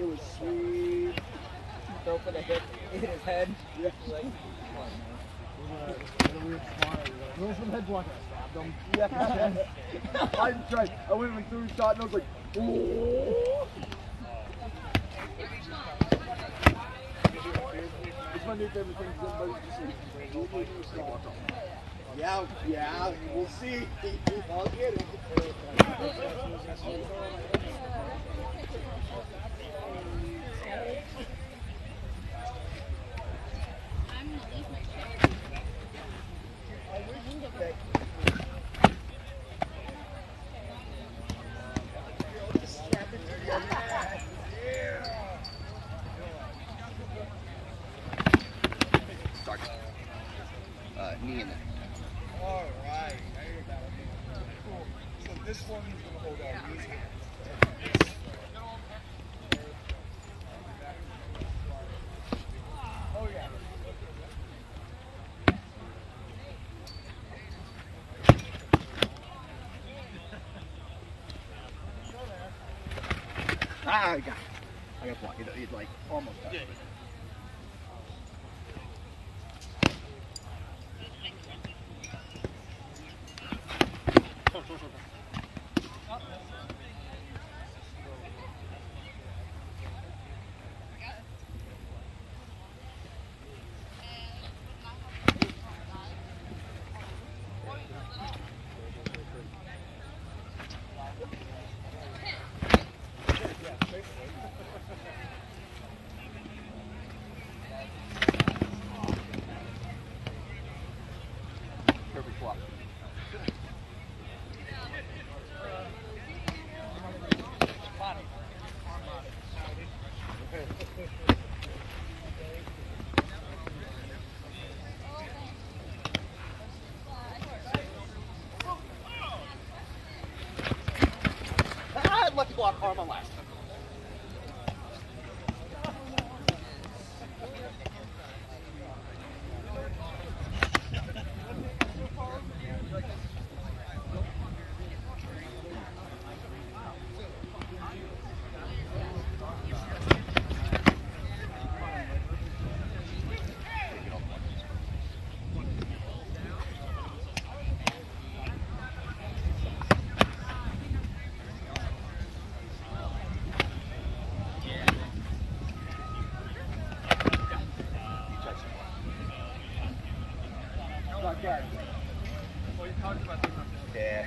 It was sweet. Throw for the hip in his head. Yeah. Like, Throw some head block. I stabbed him. Yeah. I tried. I went and threw a shot and I was like, ooh. It's my new favorite thing. Yeah, yeah, we'll see. I'll get it. Start. Uh, knee in there. All right. Now you're about it. Cool. So this one is gonna hold our knees. Oh yeah. Ah, I got. I got blocked. It, it like almost touched. Perfect block. Ah, lucky block, arm on last. Not bad. Yeah.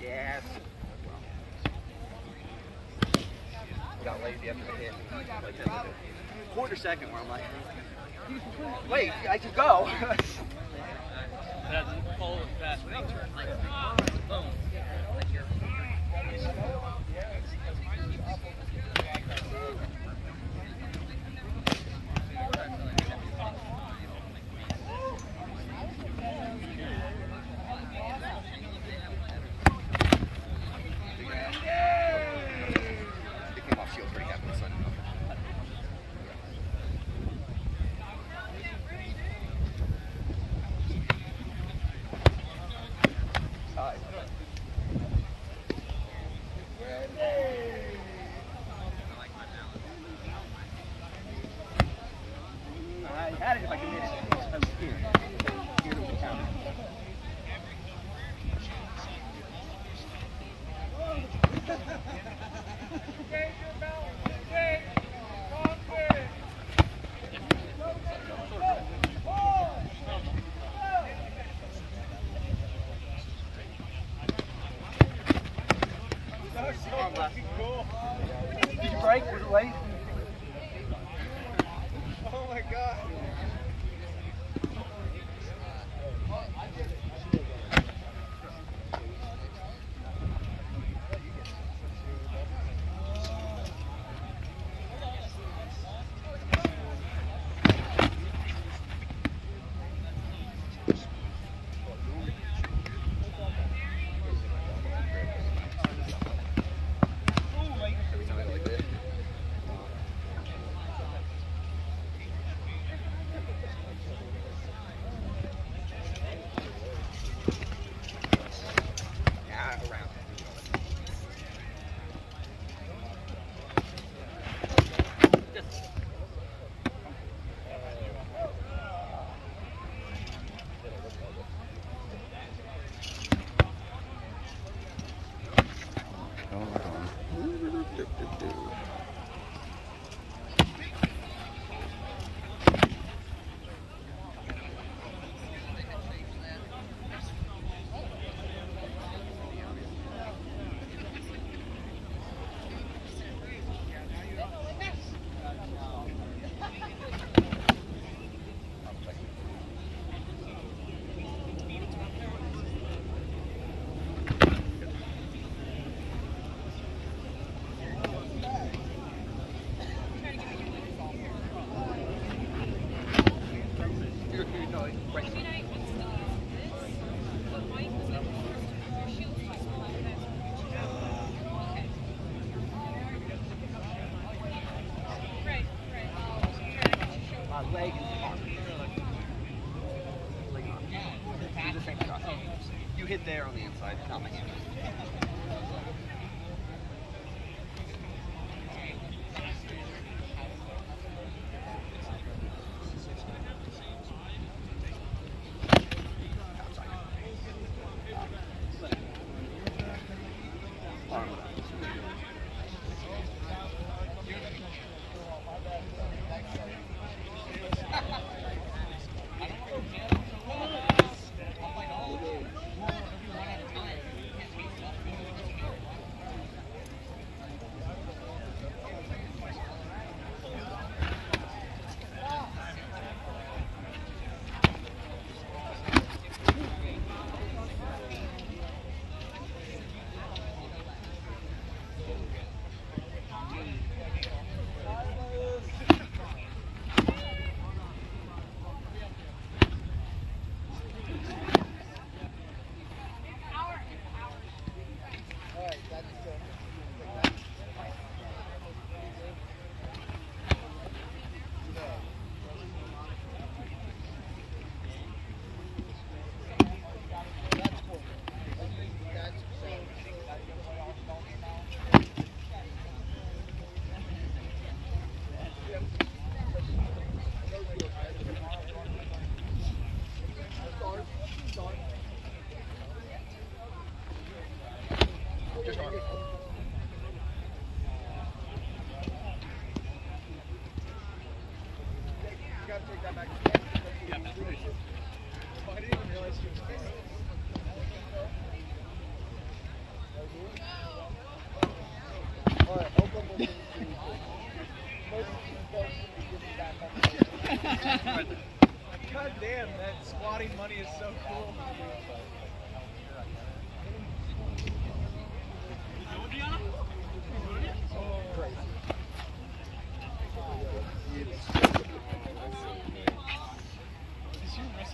Yes. Got lazy after the hit. Quarter second where I'm like. Wait, I could go. that, I've my hand.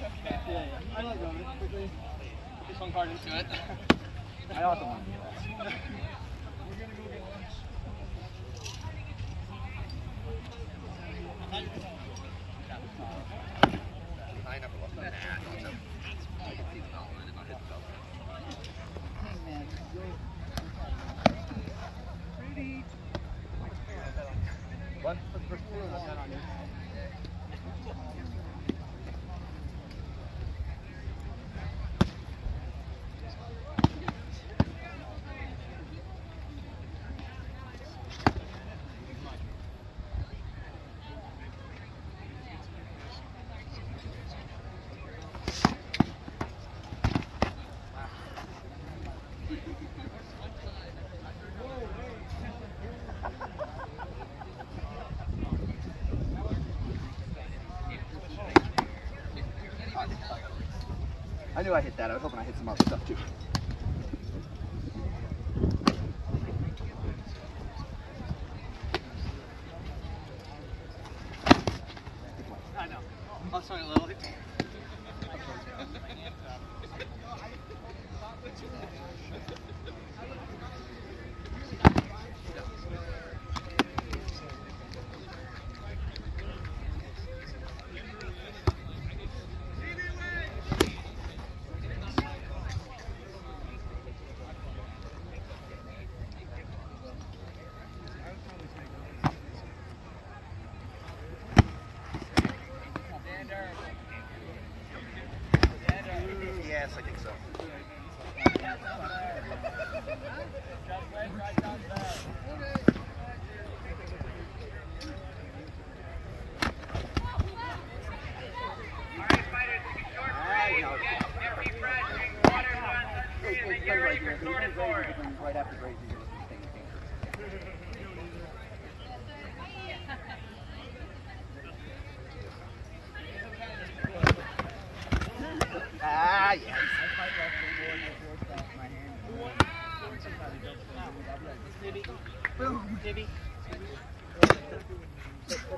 I like going quickly. Just one card into it. I also want to at that. Bel. What? I knew I hit that. I was hoping I hit some other stuff too. I know. I'll swing a little. Yes, I think so. Right after Gracie, you're just taking pictures. Ah, yes. Oh, you were doing so good at the pool.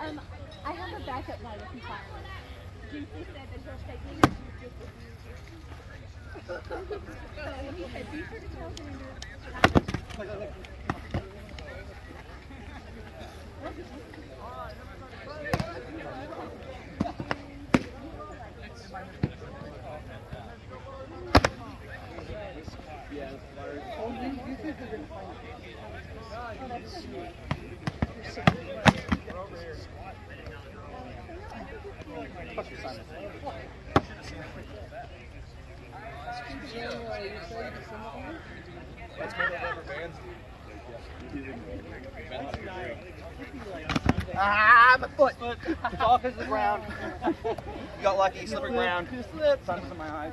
um, I have a backup night if you find one. Said that he'll take me to he said, be sure to tell Xander. Ah, my foot. It's off his the ground. You got lucky, slippery ground. Suns in my eyes.